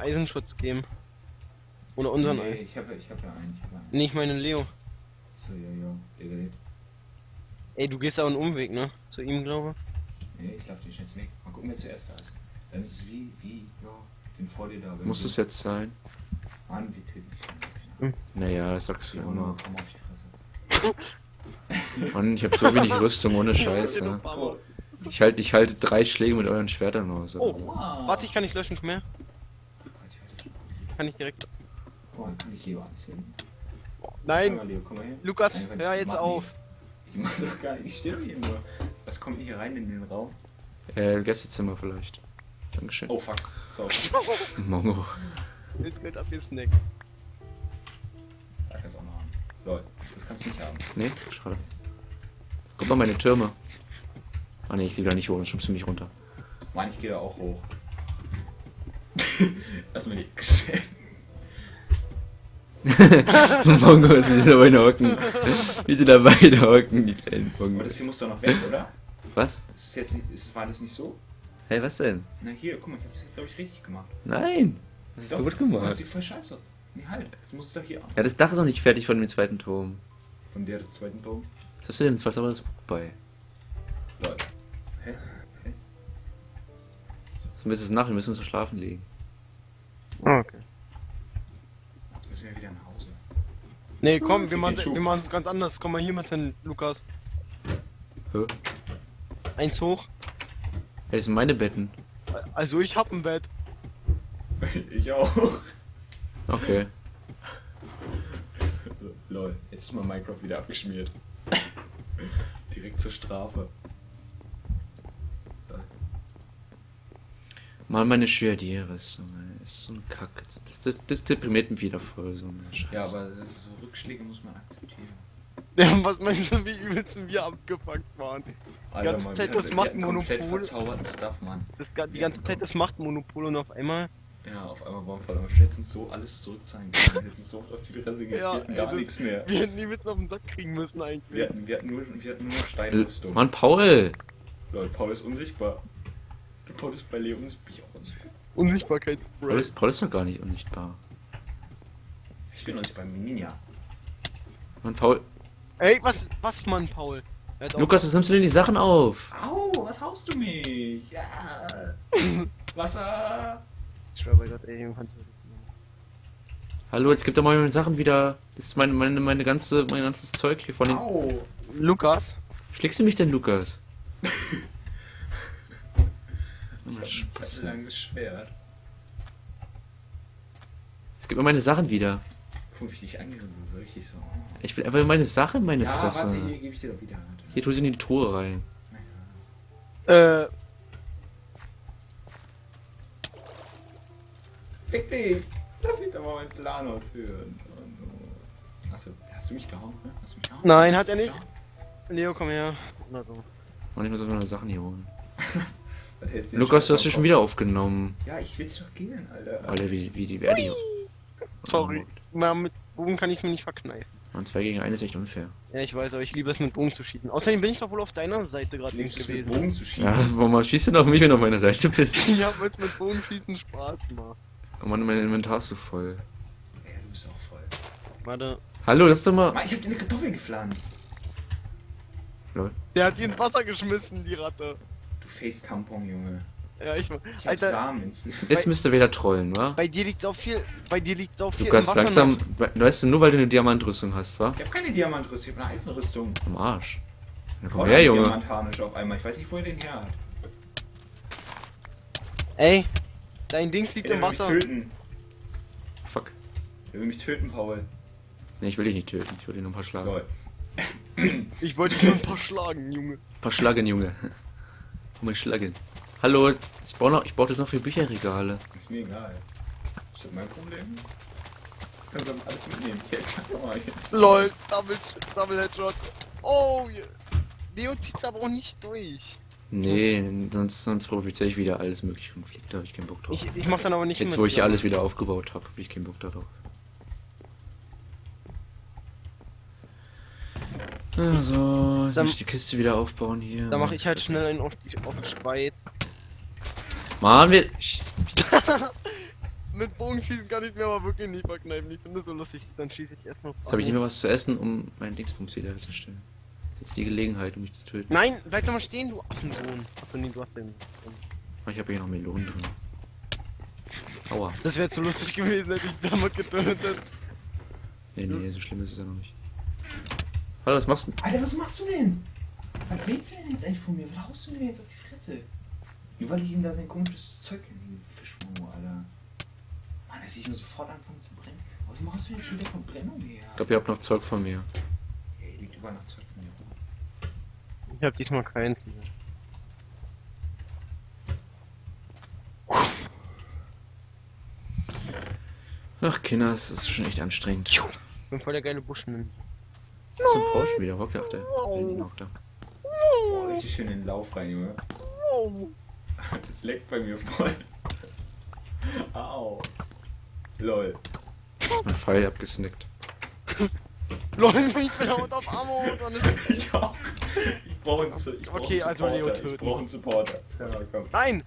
Eisenschutz geben. Oder unseren nee, Eis. ich habe ich hab ja einen. Ich hab einen. Nee, ich meine Leo. So, ja, ja, der geht. Ey, du gehst aber einen Umweg, ne? Zu ihm, glaube Nee, ich laufe dich jetzt weg. Mal gucken, wer zuerst da ist. Dann ist es wie, wie, ja, den vor dir da. Muss es jetzt sein? Mann, wie tödlich. Hm. Naja, sagst du Ja, immer. nur, komm auf die Fresse. Mann, ich habe so wenig Rüstung ohne Scheiße. Oh, Ich halte ich halte drei Schläge mit euren Schwertern aus. Oh. Wow. Warte, ich kann nicht löschen, komm her. Oh Gott, ich halte schon Musik. Kann ich direkt. Oh, dann kann ich Leo anziehen. Komm Nein, mal, Leo, komm mal her. Lukas, Nein, hör jetzt auf. nichts. Ich mach doch gar nicht, ich stehe hier nur. Was kommt hier rein in den Raum? Äh, Gästezimmer vielleicht. Dankeschön. Oh fuck, sorry. Mongo. Jetzt wird ab ihr Snack. Da kannst du auch noch haben. Lol, das kannst du nicht haben. Nee, schade. Guck mal meine Türme. Ah ne, ich krieg da nicht hoch, dann schubst du mich runter. Mann, ich gehe da auch hoch. Erstmal die Geschenke. Mongos, wie sie da beide hocken. Wie sie da beide hocken, die kleinen Aber das hier muss doch noch weg, oder? Was? Das ist jetzt nicht, ist, war das nicht so? Hey, was denn? Na hier, guck mal, ich hab das jetzt glaube ich richtig gemacht. Nein! Das ist Doch, gut Das gemacht. sieht voll scheiße aus. Nee, halt, das muss doch hier an. Ja, das Dach ist noch nicht fertig von dem zweiten Turm. Von der zweiten Turm. Was hast du denn? Das war aber das bei. Lol. Hä? Hä? So müssen wir es nach, wir müssen uns schlafen legen. Okay. Jetzt müssen wir wieder nach Hause. Nee, komm, wir machen wir es ganz anders. Komm mal hier mit hin, Lukas. Hä? Eins hoch. Hey, das sind meine Betten. Also ich hab ein Bett. ich auch. Okay. Lol, jetzt ist mal Minecraft wieder abgeschmiert. Direkt zur Strafe. Mann, meine Schwertierrüstung, ey. Ist so ein Kack. Das, das, das, das deprimiert mich wieder voll, so eine Scheiße. Ja, aber das ist so Rückschläge muss man akzeptieren. Ja, was meinst du, wie übelst wir abgefuckt waren? Alter, ganze mal Zeit das wir macht hatten komplett Monopol. verzauberten Stuff, Mann. Das, die Ja, ganze Zeit das Machtmonopol und auf einmal. Ja, auf einmal waren wir voll am Schätzen, so alles zurückzahlen können. Wir hätten so oft auf die Fresse gegeben, Ja, wir hätten ey, gar nichts mehr. Wir hätten die mitten auf den Sack kriegen müssen eigentlich. Wir hatten, wir hatten, nur, wir hatten nur noch Steinrüstung. Mann, Paul! Leute, Paul ist unsichtbar. Du Paul ist bei Leo unsichtbar. Ich auch unsichtbar. Paul Unsichtbarkeitsspray. ist, Paul ist doch gar nicht unsichtbar. Ich bin unsichtbar, Ninja. Mann, Paul. Ey, was, was, Mann, Paul? Er Lukas, was nimmst du denn die Sachen auf? Au, was haust du mich? Ja. Wasser. Ich schwör bei Gott, ey, nicht Hallo, jetzt gib doch mal meine Sachen wieder. Das ist meine, meine, meine ganze, mein ganzes Zeug hier von den. Au. Lukas? Schlägst du mich denn, Lukas? Ich hab, ich hab ein langes Schwert. Jetzt gib mir meine Sachen wieder. Guck, wie ich dich angehört so richtig so. Ich will einfach meine Sachen, meine ja, Fresse. warte, hier gebe ich dir doch wieder. Warte. Hier tu sie in die Truhe rein. Äh, Fick dich! Lass mich doch mal meinen Plan aushören. Oh no. Achso, hast du mich gehauen? Ne? Hast du mich gehauen? Nein, hat er nicht. Leo, komm her. Na so. Und ich muss einfach meine Sachen hier holen. jetzt Lukas, du hast schon dich schon wieder aufgenommen. Ja, ich will's doch gehen, Alter. Alter, wie, wie die Verdi. Sorry. Na, mit Bogen kann ich mir nicht verkneifen. Und 2 gegen 1 ist echt unfair. Ja, ich weiß, aber ich liebe es mit Bogen zu schießen. Außerdem bin ich doch wohl auf deiner Seite gerade nicht es mit gewesen. Bogen zu schieben? Ja, warum schießt du denn auf mich, wenn du auf meiner Seite bist? Ja, weil es mit Bogenschießen Spaß macht. Oh Mann, mein Inventar ist so voll. Ja, du bist auch voll. Warte. Hallo, lass doch mal. Mann, ich hab dir eine Kartoffel gepflanzt. Lol. Der hat die ins Wasser geschmissen, die Ratte. Du Face-Tampon, Junge. Ja, ich Ich hab Alter, Samen ins Jetzt müsst ihr wieder trollen, wa? bei dir liegt auch viel. Bei dir liegt auch viel. Lukas, im Wasser langsam. Weißt du, nur weil du eine Diamantrüstung hast, wa? Ich hab keine Diamantrüstung, ich hab eine Eisenrüstung. Am Arsch. Na komm Oh, her, ein Junge. Diamantharnisch auf einmal. Ich weiß nicht, wo er den her hat. Ey, dein Dings liegt Er im will mich Wasser. töten. Fuck. Er will mich töten, Paul. Nee, ich will dich nicht töten. Ich will dir nur ein paar schlagen. Lol. Ich wollte dich nur ein paar schlagen, Junge. Ein paar Schlagen, Junge. Komm mal schlagen. Hallo, ich brauche noch, ich brauche jetzt noch für Bücherregale. Ist mir egal. Ist das mein Problem? Kannst du alles mitnehmen. LOL, Double, Double Headshot. Oh, Leo zieht's aber auch nicht durch. Nee, sonst, sonst provoziere ich wieder alles mögliche Konflikte, da habe ich keinen Bock drauf. Ich, ich mach dann aber nicht Jetzt, mit wo ich alles wieder aufgebaut habe, habe ich keinen Bock darauf. Also, jetzt Dann- muss ich die Kiste wieder aufbauen hier. Da mache ich halt schnell einen auf, auf den Streit. Mann, wir. Mit Bogenschießen kann ich mir aber wirklich nicht verkneifen. Ich finde das so lustig. Dann schieße ich erst noch. Jetzt habe ich nicht mehr was zu essen, um meinen Dingsbums wieder herzustellen. Jetzt die Gelegenheit, um mich zu töten. Nein, bleib doch mal stehen, du Affensohn. Achso, nee, du hast den. Oh, ich habe hier noch Melonen drin. Aua. Das wäre zu lustig gewesen, hätte ich damit getötet. Nee, nee, so schlimm ist es ja noch nicht. Hallo, was machst du? Alter, was machst du denn? Was willst du denn jetzt eigentlich von mir? Was haust du mir denn jetzt auf die Fresse? Nur weil ich ihm da sein komisches Zeug in die Fischmauer, Alter. Mann, dass ich nur sofort anfangen zu brennen. Was machst du denn schon wieder Verbrennung her? Ich glaube, ihr habt noch Zeug von mir. Ey, liegt überall noch Zeug von mir rum. Ich hab diesmal keins mehr. Ach, Kinder, es ist schon echt anstrengend. Ich bin voll der geile Buschmann. Paul schon wieder? Hockt er? Ach, der. da. Boah, richtig schön in den Lauf rein, Junge. Das leckt bei mir voll. Au. Lol. Ist mein Pfeil abgesnickt. Leute, ich bin out auf Ammo. nicht- ja. Ich brauche einen, ich brauch Okay, einen also Leo Supporter. töten. Ich brauche einen Supporter. Ja. Nein!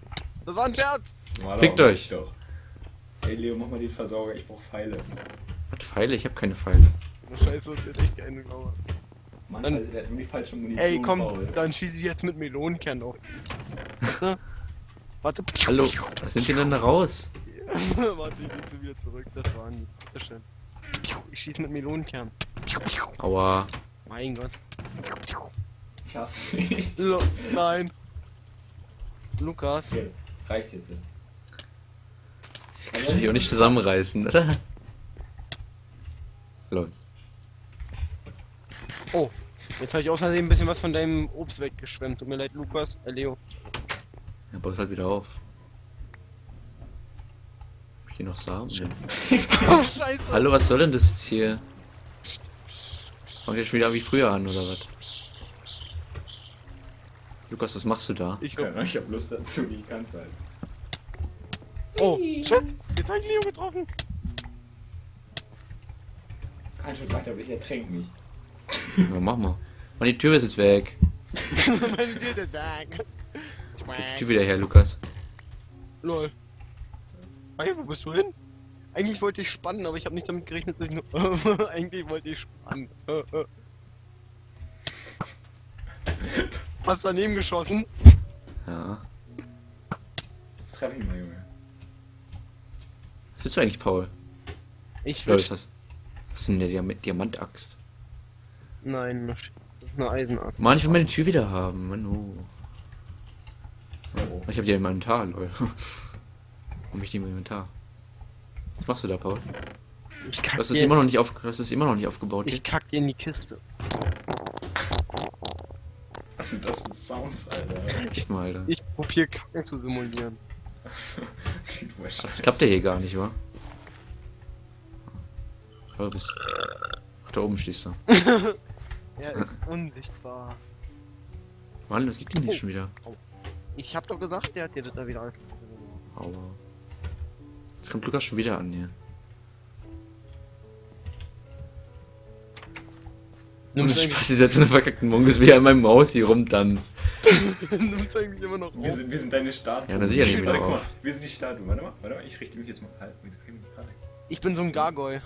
Das war ein Scherz! Mal Fickt doch, euch. Doch. Ey, Leo, mach mal den Versorger. Ich brauche Pfeile. Was Pfeile? Ich habe keine Pfeile. Scheiße, das wird echt keine Glaube. Mann, Dann- Alter, der hat die falsche Munition. Ey, komm, Paul. dann schieße ich jetzt mit Melonenkern auf. Warte. Warte. Hallo, was nimmt ihr denn da raus? Warte, ich geh wieder zurück. Das waren die. Bitte schön. Ich schieße mit Melonenkern. Aua. Mein Gott. Ich hasse dich. Lo Nein. Lukas. Okay, reicht jetzt. Ich kann dich auch nicht zusammenreißen, oder? Lol. Oh. Jetzt habe ich außerdem ein bisschen was von deinem Obst weggeschwemmt. Tut mir leid, Lukas. Äh, Leo. Er baut halt wieder auf. Hab ich hier noch Samen? Oh, Scheiße. Hallo, was soll denn das jetzt hier? Fangt ihr schon wieder wie früher an, oder was? Lukas, was machst du da? Ich Ja, ich hab Lust dazu, ich kann's halt. Oh, shit. Jetzt hab ich Leo getroffen. Kein Schritt weiter, aber ich ertränk mich. Ja, mach mal. Die Tür ist jetzt weg. Meine Tür ist weg. Gib die Tür wieder her, Lukas. Lol. Hey, wo bist du hin? Eigentlich wollte ich spannen, aber ich habe nicht damit gerechnet, dass ich nur. Eigentlich wollte ich spannen. Hast daneben geschossen? Ja. Jetzt treffe ich mal, Junge. Was willst du eigentlich, Paul? Ich will. ist das. Was ist denn der Diam Diamantaxt? Nein, das ist eine Eisenaxt. Mann, ich will meine Tür wieder haben. Mann, oh. Oh. Ich hab die ja im Inventar, lol. Warum ich die im Inventar? Was machst du da, Paul? Ich kack, es dir, immer noch nicht auf, hast es immer noch nicht aufgebaut. hier. ich kack dir in die Kiste. Was sind das für Sounds, Alter? Echt mal, Alter. Ich probiere Kacken zu simulieren. Das klappt ja hier gar nicht, wa? Aber bist. Ach, da oben stehst du. Er ist unsichtbar. Mann, was liegt denn hier Oh. schon wieder? Ich hab doch gesagt, der hat dir das da wieder an. Aua. Jetzt kommt Lukas schon wieder an hier. Ich eigentlich, Spaß, dieser so eine verkackten Mongus, wie er an meinem Maus hier rumtanzt. nimmst eigentlich immer noch Wir sind, wir sind deine Statue. Ja, na sicher guck mal, auf. Wir sind die Statue. Warte mal, warte mal, ich richte mich jetzt mal. Halt, wieso kann ich mich gerade? Ich bin so ein Gargoyle.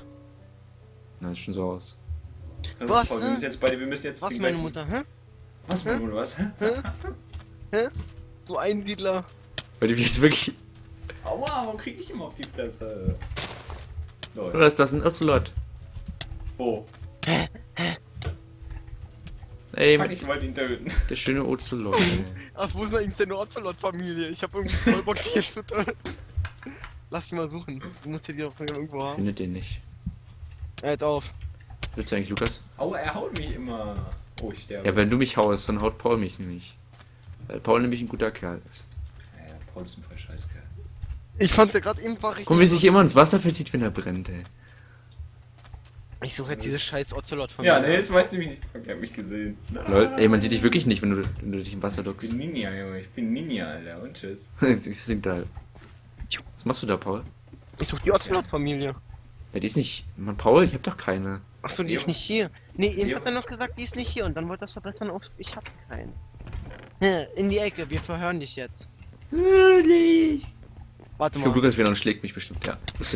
Na, sieht schon so aus. Also, Was, Paul, wir hä? müssen jetzt beide, wir müssen jetzt. Was, meine gleichen- Mutter, hä? Was, meine Mutter, was? Hä? Hä? Du Einsiedler. Weil die jetzt wirklich. Aua, warum krieg ich immer auf die Fresse? Oder Lol. ist das ein Ocelot? Oh, Ey, fuck, ich wollte ihn töten. der schöne Ocelot. Ach, wo ist denn eigentlich deine Ocelot-Familie? Ich hab irgendwie voll Bock, die jetzt zu töten. Lass die mal suchen. Du musst die doch irgendwo haben. Findet den nicht. Hört auf. Willst du eigentlich Lukas? Aua, er haut mich immer. Oh, ich sterbe. Ja, wenn du mich haust, dann haut Paul mich nicht. Weil Paul nämlich ein guter Kerl ist. Ja, ja, Paul ist ein voll Scheißkerl. Ich fand's ja gerade eben richtig. Guck, wie sich immer ins Wasser verzieht, wenn er brennt, ey. Ich suche jetzt diese scheiß Ocelot von Ja, mir. ne, jetzt weißt du mich nicht. Er hat mich gesehen. Lol, ey, man sieht dich wirklich nicht, wenn du, wenn du dich im Wasser Ich duckst. bin Ninja, Junge. Ich bin Ninja, Alter. Und tschüss. Sie sind da. Was machst du da, Paul? Ich suche die Ocelot-Familie. Ja, die ist nicht. Mann, Paul, ich hab doch keine. Achso, die ist nicht hier. Nee, Ja, hat er was? noch gesagt, die ist nicht hier. Und dann wollte er es verbessern auf, ich hab keinen. Hä, In die Ecke, wir verhören dich jetzt. Nicht. Warte Ich mal. glaube, Lukas wieder und schlägt mich bestimmt, ja. Lustig.